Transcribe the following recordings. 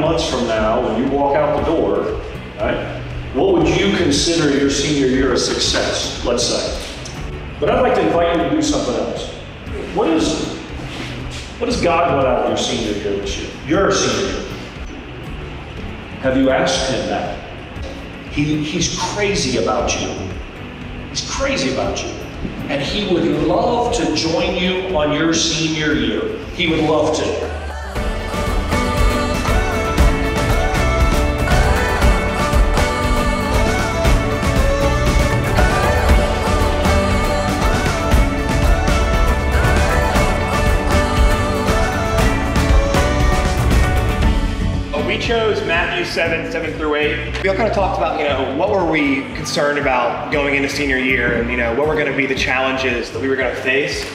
months from now, when you walk out the door, right? What would you consider your senior year a success, let's say? But I'd like to invite you to do something else. What is, what does God want out of your senior year this year? Your senior year. Have you asked him that? He, he's crazy about you. He's crazy about you. And he would love to join you on your senior year. He would love to. Chose Matthew 7, 7 through 8. We all kind of talked about, you know, what were we concerned about going into senior year and, you know, what were going to be the challenges that we were going to face.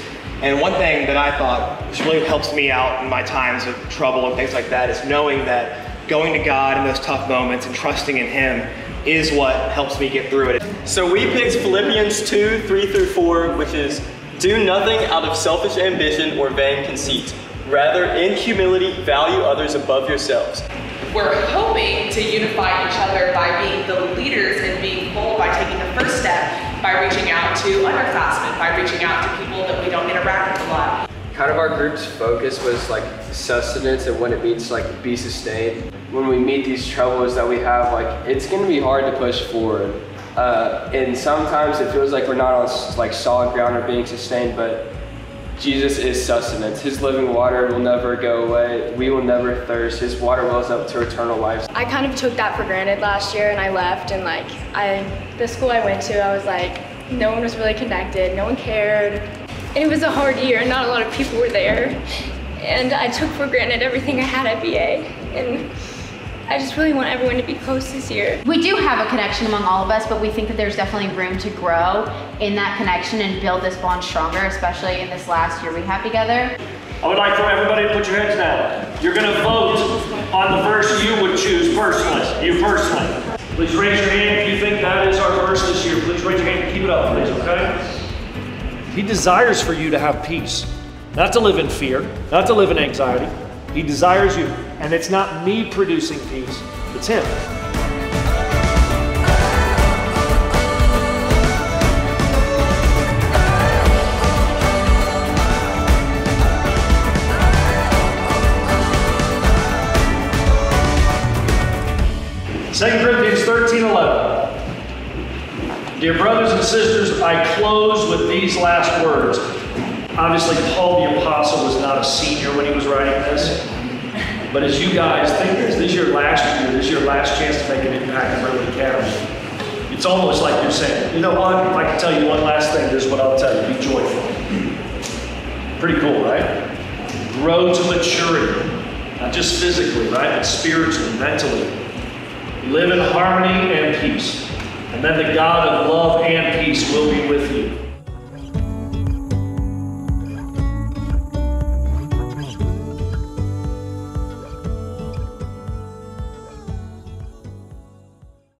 And one thing that I thought really helps me out in my times of trouble and things like that is knowing that going to God in those tough moments and trusting in Him is what helps me get through it. So we picked Philippians 2, 3 through 4, which is do nothing out of selfish ambition or vain conceit. Rather, in humility, value others above yourselves. We're hoping to unify each other by being the leaders and being bold by taking the first step by reaching out to underclassmen, by reaching out to people that we don't interact with a lot. Kind of our group's focus was like sustenance and what it means to like be sustained. When we meet these troubles that we have, like it's gonna be hard to push forward. Uh, and sometimes it feels like we're not on like solid ground or being sustained, but Jesus is sustenance. His living water will never go away. We will never thirst. His water wells up to eternal life. I kind of took that for granted last year and I left and like I the school I went to, I was like no one was really connected, no one cared. And it was a hard year and not a lot of people were there. And I took for granted everything I had at BA. And I just really want everyone to be close this year. We do have a connection among all of us, but we think that there's definitely room to grow in that connection and build this bond stronger, especially in this last year we have together. I would like for everybody to put your heads down. You're going to vote on the verse you would choose personally, you personally. Please raise your hand if you think that is our verse this year. Please raise your hand and keep it up, please, okay? He desires for you to have peace, not to live in fear, not to live in anxiety. He desires you. And it's not me producing peace, it's Him. Second Corinthians 13 11. Dear brothers and sisters, I close with these last words. Obviously, Paul the Apostle was not a senior when he was writing this. But as you guys think this, this is your last year, this is your last chance to make an impact in Brentwood Academy. It's almost like you're saying, you know what, if I can tell you one last thing, here's what I'll tell you, be joyful. Pretty cool, right? Grow to maturity, not just physically, right, but spiritually, mentally. Live in harmony and peace. And then the God of love and peace will be with you.